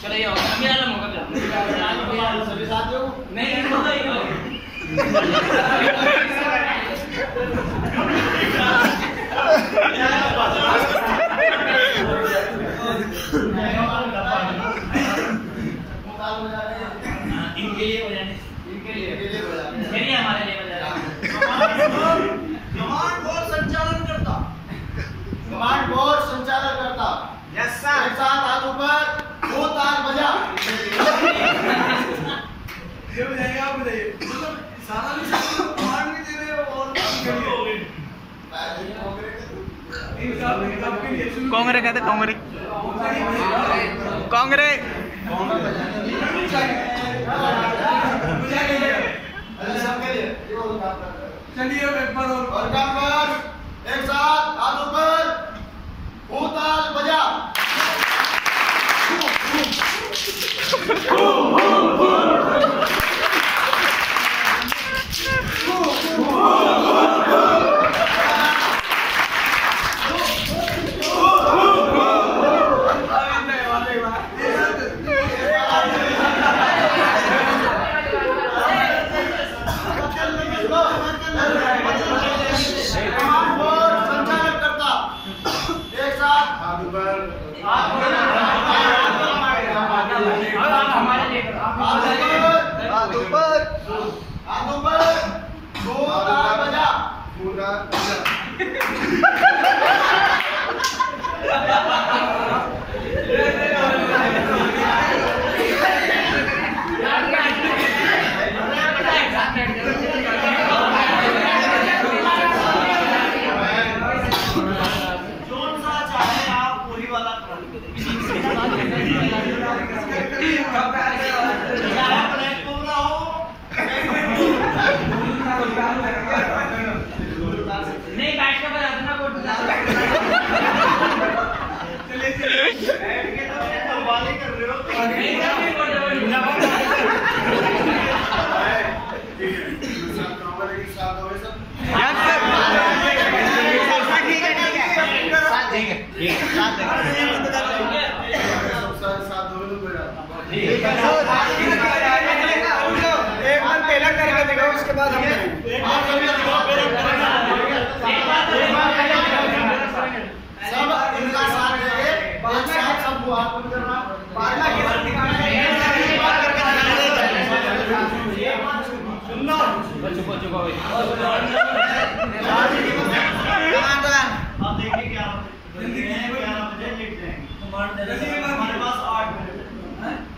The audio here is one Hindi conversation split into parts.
चलो ये अभी आलम होगा सभी साथियों नहीं नहीं होगा ये होगा इनके लिए बजाने इनके लिए मेरी हमारे लिए बजाने कमांड बोर्ड संचालन करता कमांड बोर्ड संचालन करता यस सर एक साथ हाथ ऊपर दो ताल बजा ये बताइए मतलब सारा भी कमांड भी दे रहे हो और कांग्रेस कहते कांग्रेस कांग्रेस चलिए एक बार और। और काम कर एक साथ हाथ ऊपर दो ताल बजा कमांड बोर्ड संचालन करता एक ऊपर हाथ ऊपर दो। ताल बजा। 一起吃饭 एक बार पहला करके देखो उसके बाद हम सब इनका साथ देंगे एक साथ सबको हाथ ऊपर करना पारना की चुप चुप आप देखिए क्या जल्दी ग्यारह बजे लेट जाएँगे हमारे पास आठ बजे आठ बजे गायदुल्लाह स्वरूप देखिए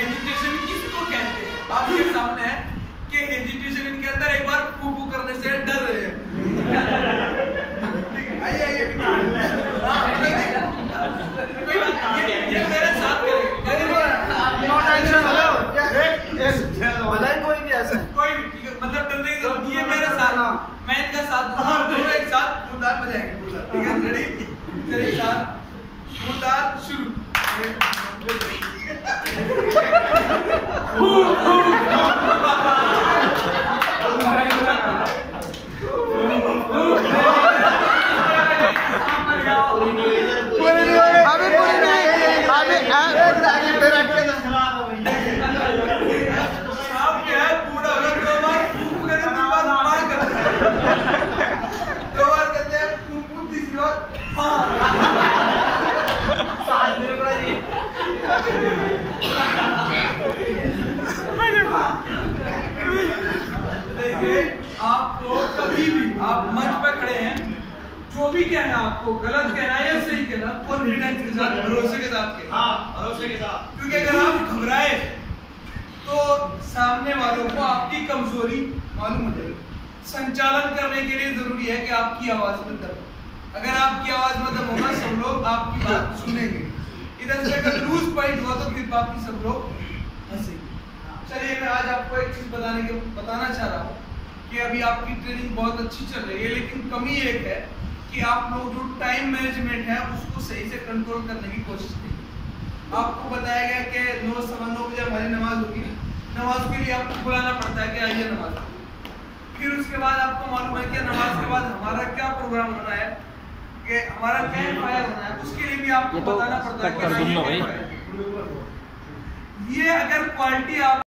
एजुकेशन किसको कहते हैं? आपके सामने है कि एजुकेशन इनके अंदर एक बार फूफू करने से डर रहे हैं। आइए आइए। हाँ, कोई बात ये- ये मेरे साथ करेंगे बताइए कोई भी ऐसा। कोई भी ठीक है मतलब नहीं है मेरे साथ। मैं इनका साथ दूँगा दोनों एक साथ फूलदार बजाएँगे ठीक है रेडी साथ। शुरू। Who's आपको कभी भी आप मंच पर खड़े हैं, जो भी कहना आपको गलत कहना या सही कहना कॉन्फिडेंस के साथ भरोसे के साथ हाँ भरोसे के साथ। क्योंकि अगर आप घबराए तो सामने वालों को आपकी कमज़ोरी मालूम हो जाएगी संचालन करने के लिए ज़रूरी है। कि आपकी आवाज़ में दम अगर आपकी आवाज़ में होगा, सब लोग आपकी बात सुनेंगे। इधर से अगर लूज पॉइंट हुआ तो फिर बाकी सब लोग हंसेंगे चलिए, मैं आज आपको एक चीज़ बताने के, बताना चाह रहा हूँ कि अभी आपकी ट्रेनिंग बहुत अच्छी चल रही है, लेकिन कमी एक है कि आप लोग जो टाइम मैनेजमेंट है, उसको सही से कंट्रोल करने की कोशिश करिए आपको बताया गया कि नौ सवा नौ बजे हमारी नमाज़ होगी नमाज़ के लिए आपको बुलाना पड़ता है कि आइए नमाज़ फिर उसके बाद आपको मालूम है कि नमाज़ के बाद हमारा क्या प्रोग्राम होना है कि हमारा कैंप फायर होना है? उसके लिए भी आपको बताना पड़ता है ये अगर क्वालिटी आप